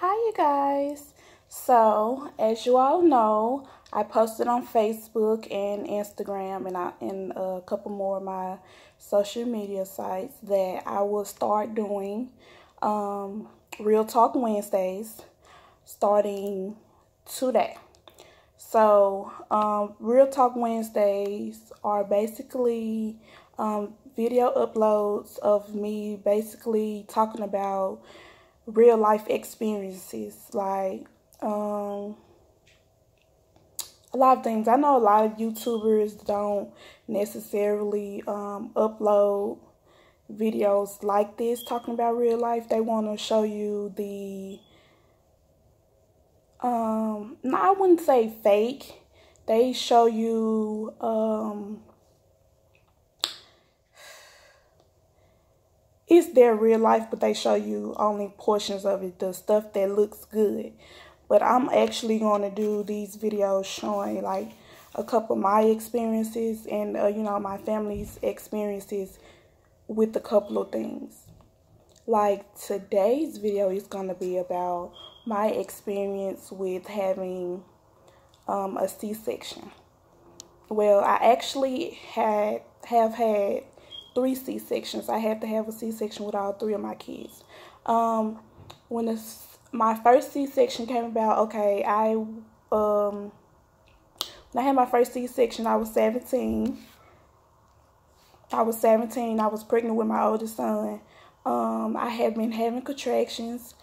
Hi, you guys. So, as you all know, I posted on Facebook and Instagram and, I, and a couple more of my social media sites that I will start doing um, Real Talk Wednesdays starting today. So, um, Real Talk Wednesdays are basically um, video uploads of me basically talking about real life experiences like um, a lot of things. I know a lot of YouTubers don't necessarily um, upload videos like this talking about real life. They want to show you the um no, I wouldn't say fake. They show you um it's their real life, but they show you only portions of it, the stuff that looks good. But I'm actually going to do these videos showing like a couple of my experiences and, uh, you know, my family's experiences with a couple of things. Like today's video is going to be about my experience with having um, a C-section. Well, I actually had have had three C-sections. I had to have a C-section with all three of my kids. Um, when this, my first C-section came about, okay, I um, when I had my first C-section, I was 17. I was 17. I was pregnant with my oldest son. Um, I had been having contractions.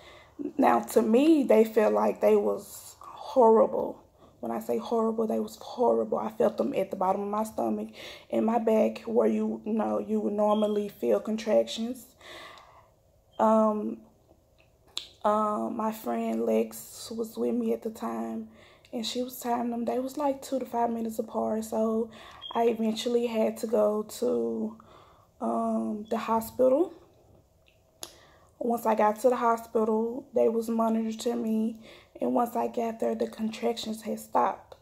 Now, to me, they felt like they was horrible. When I say horrible, they was horrible. I felt them at the bottom of my stomach and my back where you, you know you would normally feel contractions. Um, um, my friend Lex was with me at the time and she was timing them. They was like two to five minutes apart. So I eventually had to go to um, the hospital. Once I got to the hospital, they was monitoring me and once I got there, the contractions had stopped.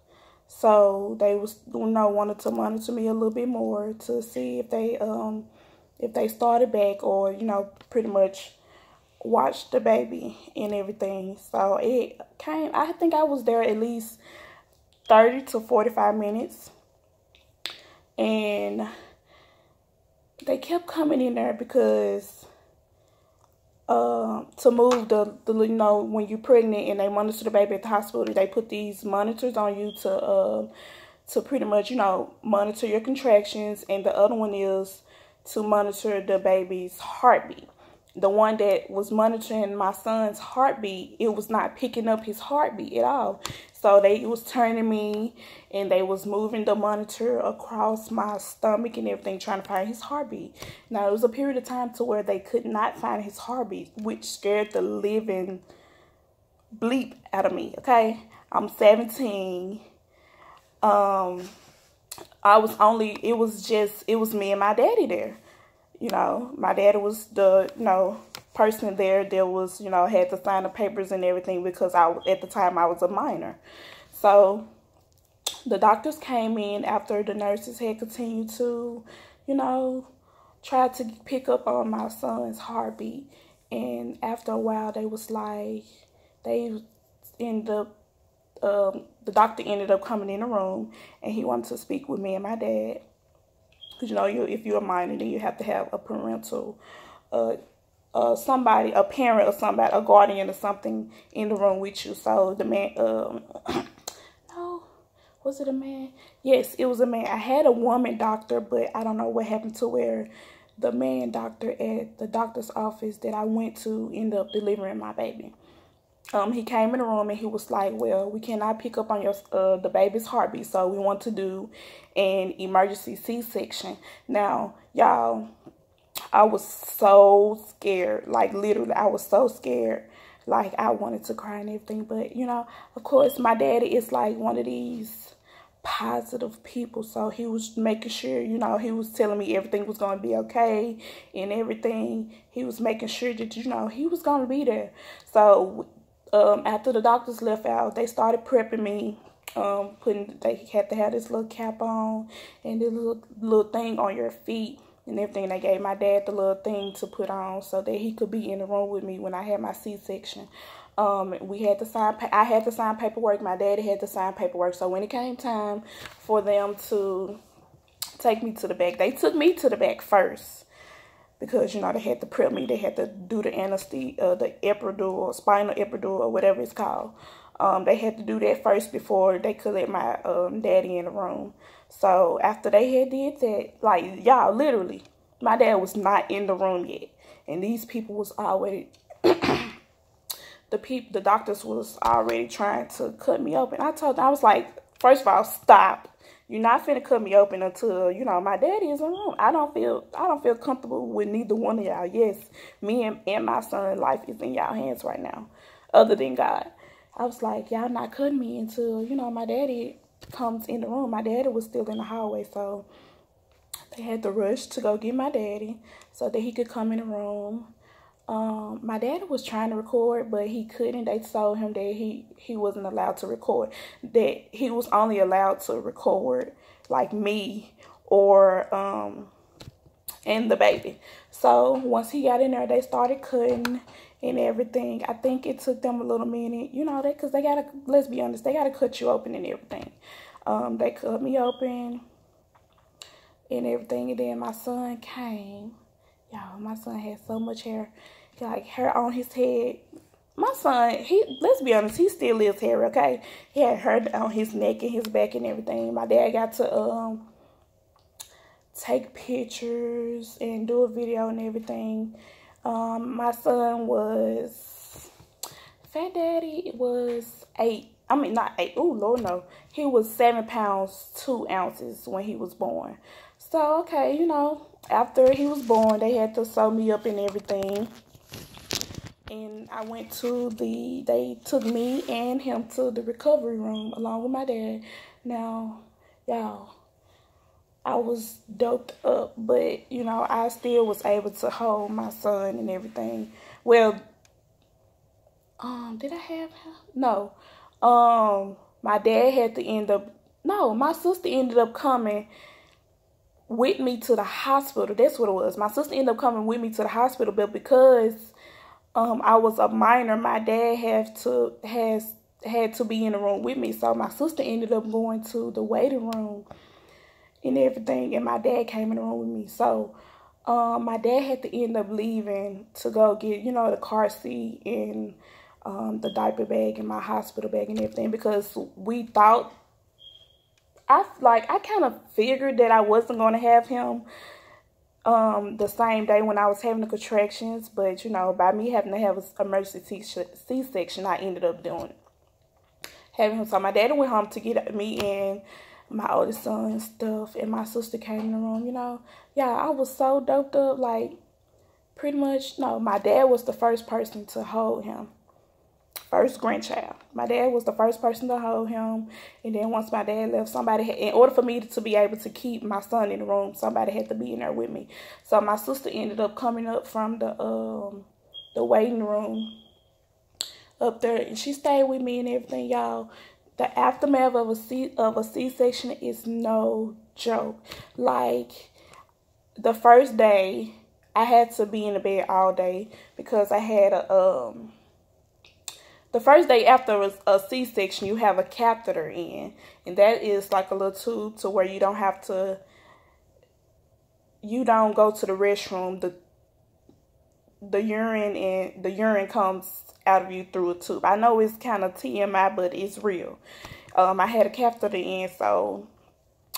So they was you know wanted to monitor me a little bit more to see if they um if they started back or you know pretty much watch the baby and everything. So it came. I think I was there at least thirty to forty five minutes, and they kept coming in there because uh, to move the, the, you know, when you're pregnant and they monitor the baby at the hospital, they put these monitors on you to, uh, to pretty much, you know, monitor your contractions. And the other one is to monitor the baby's heartbeat. The one that was monitoring my son's heartbeat, it was not picking up his heartbeat at all. So they was turning me and they was moving the monitor across my stomach and everything trying to find his heartbeat. Now it was a period of time to where they could not find his heartbeat, which scared the living bleep out of me. Okay. I'm 17. Um I was only it was just it was me and my daddy there. You know, my daddy was the you know person there that was, you know, had to sign the papers and everything because I at the time I was a minor. So the doctors came in after the nurses had continued to, you know, try to pick up on my son's heartbeat. And after a while, they was like, they end up, um, the doctor ended up coming in the room and he wanted to speak with me and my dad. Because, you know, you if you're a minor, then you have to have a parental uh, uh, somebody, a parent or somebody, a guardian or something in the room with you. So the man, um, no, was it a man? Yes, it was a man. I had a woman doctor, but I don't know what happened to where the man doctor at the doctor's office that I went to ended up delivering my baby. Um, he came in the room and he was like, "Well, we cannot pick up on your uh, the baby's heartbeat, so we want to do an emergency C-section." Now, y'all, I was so scared. Like literally, I was so scared. Like I wanted to cry and everything. But you know, of course, my daddy is like one of these positive people. So he was making sure, you know, he was telling me everything was going to be okay and everything. He was making sure that, you know, he was going to be there. So um, after the doctors left out, they started prepping me. Um, putting, they had to have this little cap on and this little, little thing on your feet and everything. They gave my dad the little thing to put on so that he could be in the room with me when I had my C-section. Um, we had to sign. I had to sign paperwork. My daddy had to sign paperwork. So when it came time for them to take me to the back, they took me to the back first because you know they had to prep me. They had to do the anesthesia, uh, the epidural, spinal epidural, or whatever it's called. Um, they had to do that first before they could let my um, daddy in the room. So after they had did that, like y'all, literally, my dad was not in the room yet, and these people was already. the people, the doctors was already trying to cut me open. I told them, I was like, first of all, stop. You're not finna cut me open until, you know, my daddy is in the room. I don't feel I don't feel comfortable with neither one of y'all. Yes, me and, and my son life is in y'all hands right now. Other than God. I was like, y'all not cutting me until, you know, my daddy comes in the room. My daddy was still in the hallway, so they had to rush to go get my daddy so that he could come in the room. Um, my dad was trying to record, but he couldn't. They told him that he, he wasn't allowed to record. That he was only allowed to record like me or um and the baby. So once he got in there, they started cutting and everything. I think it took them a little minute, you know, they because they gotta let's be honest, they gotta cut you open and everything. Um, they cut me open and everything, and then my son came. Y'all, my son had so much hair, like hair on his head. My son, he let's be honest, he still lives hair, okay? He had hair on his neck and his back and everything. My dad got to um take pictures and do a video and everything um, my son was, Fat Daddy was eight. I mean, not eight. Oh, Lord, no. He was seven pounds, two ounces when he was born. So, okay, you know, after he was born, they had to sew me up and everything. And I went to the, they took me and him to the recovery room along with my dad. Now, y'all, I was doped up, but you know, I still was able to hold my son and everything. Well, um, did I have? No. Um, my dad had to end up no, my sister ended up coming with me to the hospital. That's what it was. My sister ended up coming with me to the hospital, but because um I was a minor, my dad have to has had to be in the room with me. So my sister ended up going to the waiting room and everything. And my dad came in the room with me. So um, my dad had to end up leaving to go get, you know, the car seat and um, the diaper bag and my hospital bag and everything because we thought, I like, I kind of figured that I wasn't going to have him um, the same day when I was having the contractions. But, you know, by me having to have an emergency C-section, I ended up doing it. Having him. So my dad went home to get me in my oldest son stuff and my sister came in the room, you know. Yeah, I was so doped up, like pretty much no, my dad was the first person to hold him. First grandchild. My dad was the first person to hold him. And then once my dad left, somebody had, in order for me to be able to keep my son in the room, somebody had to be in there with me. So my sister ended up coming up from the um the waiting room up there and she stayed with me and everything, y'all the aftermath of a C of a C-section is no joke. Like the first day, I had to be in the bed all day because I had a um. The first day after a, a C-section, you have a catheter in, and that is like a little tube to where you don't have to. You don't go to the restroom. The the urine and the urine comes out of you through a tube. I know it's kind of TMI, but it's real. Um, I had a catheter in, so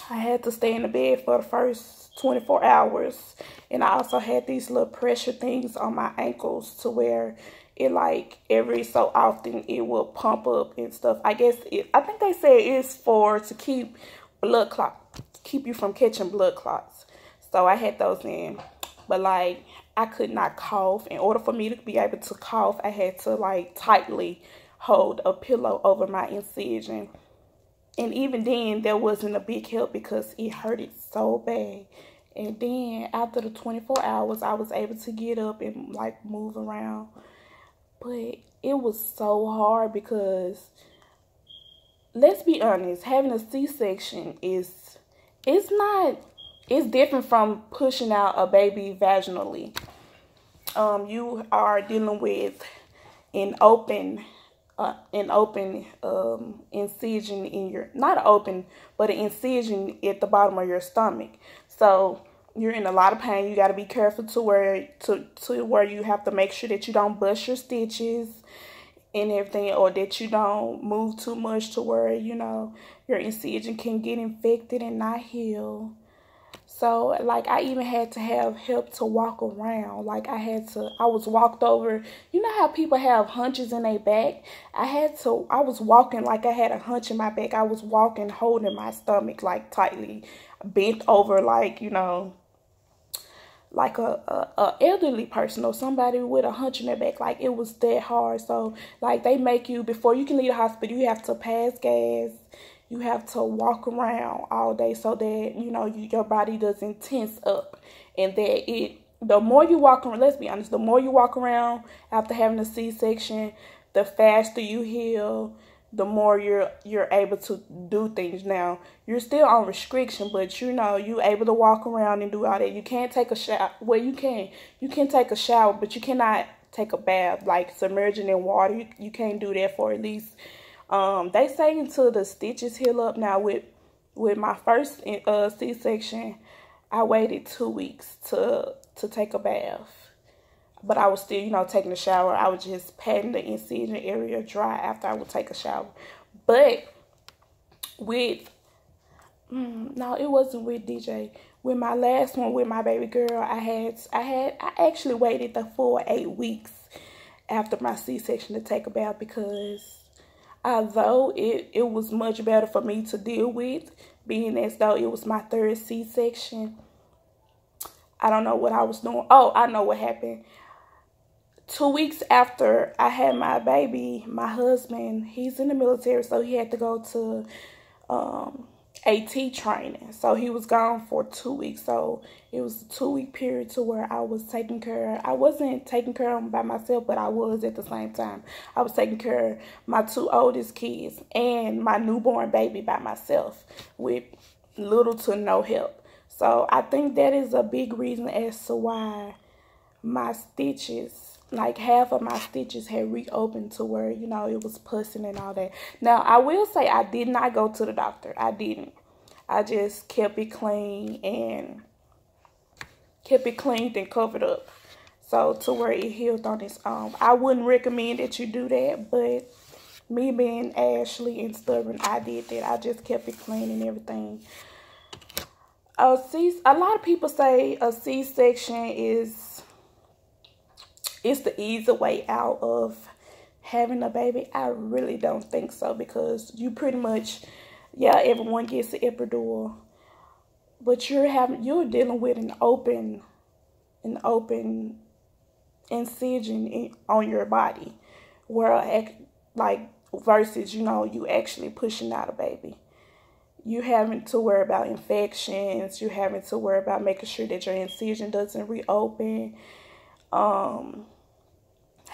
I had to stay in the bed for the first 24 hours. And I also had these little pressure things on my ankles to where it like every so often it will pump up and stuff. I guess it, I think they say it's for to keep blood clot, keep you from catching blood clots. So I had those in. But like I could not cough. In order for me to be able to cough, I had to like tightly hold a pillow over my incision. And even then, there wasn't a big help because it hurted so bad. And then after the 24 hours, I was able to get up and like move around. But it was so hard because let's be honest, having a C-section is it's not it's different from pushing out a baby vaginally. Um, you are dealing with an open, uh, an open um, incision in your, not open, but an incision at the bottom of your stomach. So you're in a lot of pain. You got to be careful to where to to where you have to make sure that you don't bust your stitches and everything, or that you don't move too much to where you know your incision can get infected and not heal. So, like, I even had to have help to walk around. Like, I had to, I was walked over. You know how people have hunches in their back? I had to, I was walking like I had a hunch in my back. I was walking, holding my stomach, like, tightly, bent over, like, you know, like a, a, a, elderly person or somebody with a hunch in their back. Like it was that hard. So like they make you before you can leave the hospital, you have to pass gas. You have to walk around all day so that you know you, your body doesn't tense up, and that it. The more you walk around, let's be honest, the more you walk around after having a C-section, the faster you heal the more you're you're able to do things now you're still on restriction but you know you're able to walk around and do all that you can't take a shower well you can you can take a shower but you cannot take a bath like submerging in water you, you can't do that for at least um they say until the stitches heal up now with with my first uh c-section i waited two weeks to to take a bath but I was still, you know, taking a shower. I was just patting the incision area dry after I would take a shower. But with, mm, no, it wasn't with DJ. With my last one with my baby girl, I had, I had, I actually waited the full eight weeks after my C-section to take a bath because although it, it was much better for me to deal with, being as though it was my third C-section, I don't know what I was doing. Oh, I know what happened two weeks after I had my baby, my husband, he's in the military, so he had to go to um, AT training. So he was gone for two weeks. So it was a two week period to where I was taking care. I wasn't taking care of him by myself, but I was at the same time. I was taking care of my two oldest kids and my newborn baby by myself with little to no help. So I think that is a big reason as to why my stitches like half of my stitches had reopened to where you know it was pussing and all that. Now i will say i did not go to the doctor. I didn't. I just kept it clean and kept it cleaned and covered up. So to where it healed on its own. I wouldn't recommend that you do that but me being ashley and stubborn i did that. I just kept it clean and everything. A C, a lot of people say a C-section is it's the easy way out of having a baby? I really don't think so because you pretty much, yeah, everyone gets the epidural, but you're having you're dealing with an open, an open incision in, on your body, where like versus you know you actually pushing out a baby. You having to worry about infections. You having to worry about making sure that your incision doesn't reopen. Um,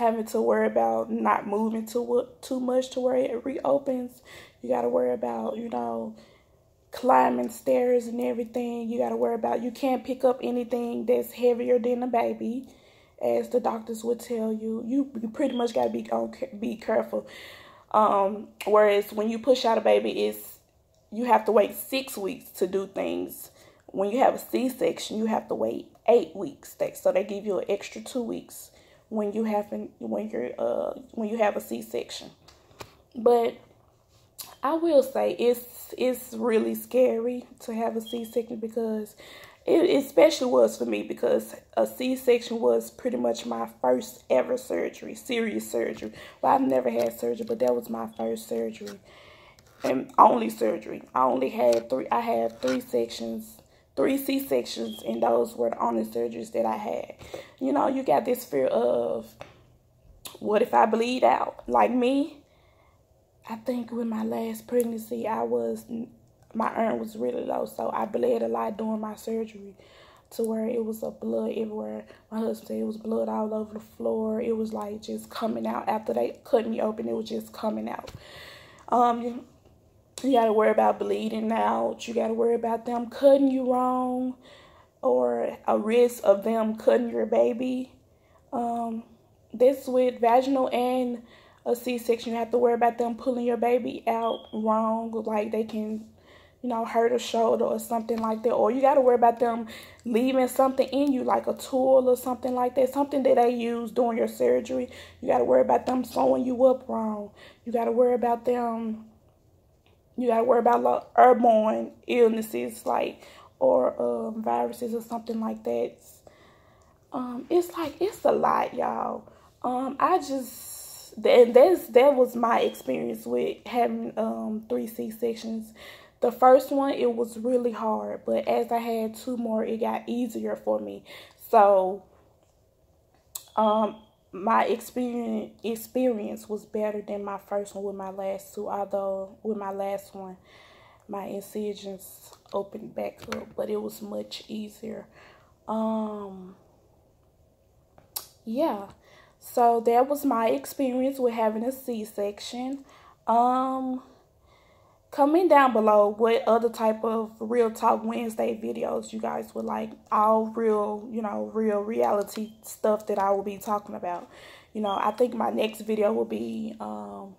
having to worry about not moving too too much to where it reopens. You got to worry about, you know, climbing stairs and everything. You got to worry about you can't pick up anything that's heavier than a baby, as the doctors would tell you. You, you pretty much got to be on be careful. Um, whereas when you push out a baby, it's you have to wait six weeks to do things. When you have a C-section, you have to wait eight weeks. So they give you an extra two weeks when you have when you're uh when you have a C-section. But I will say it's it's really scary to have a C-section because it especially was for me because a C-section was pretty much my first ever surgery, serious surgery. Well, I've never had surgery, but that was my first surgery and only surgery. I only had three. I had three sections three C-sections and those were the only surgeries that I had. You know, you got this fear of what if I bleed out? Like me, I think with my last pregnancy, I was, my urn was really low. So I bled a lot during my surgery to where it was a blood everywhere. My husband said it was blood all over the floor. It was like just coming out after they cut me open. It was just coming out. Um, You got to worry about bleeding out. You got to worry about them cutting you wrong or a risk of them cutting your baby. Um, this with vaginal and a C-section, you have to worry about them pulling your baby out wrong. Like they can, you know, hurt a shoulder or something like that. Or you got to worry about them leaving something in you, like a tool or something like that. Something that they use during your surgery. You got to worry about them sewing you up wrong. You got to worry about them you got to worry about like airborne illnesses like or um, viruses or something like that. Um, it's like it's a lot, y'all. Um, I just and that's that was my experience with having um three C sections. The first one it was really hard, but as I had two more, it got easier for me. So um my experience experience was better than my first one with my last two although with my last one my incisions opened back up but it was much easier. Um yeah. So that was my experience with having a c-section. Um comment down below what other type of real talk wednesday videos you guys would like. All real you know real reality stuff that i will be talking about. You know i think my next video will be um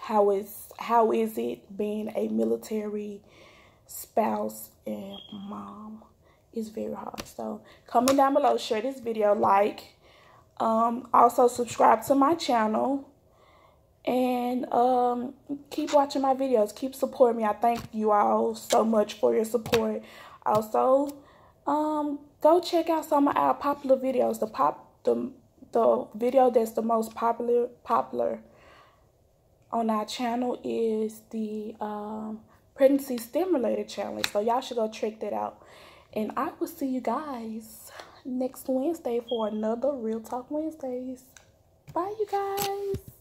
how is how is it being a military spouse and mom? It's very hard. So comment down below. Share this video. Like um also subscribe to my channel and um, keep watching my videos. Keep supporting me. I thank you all so much for your support. Also, um, go check out some of our popular videos. The pop the the video that's the most popular popular on our channel is the um, pregnancy stimulator challenge. So y'all should go check that out. And I will see you guys next Wednesday for another Real Talk Wednesdays. Bye, you guys.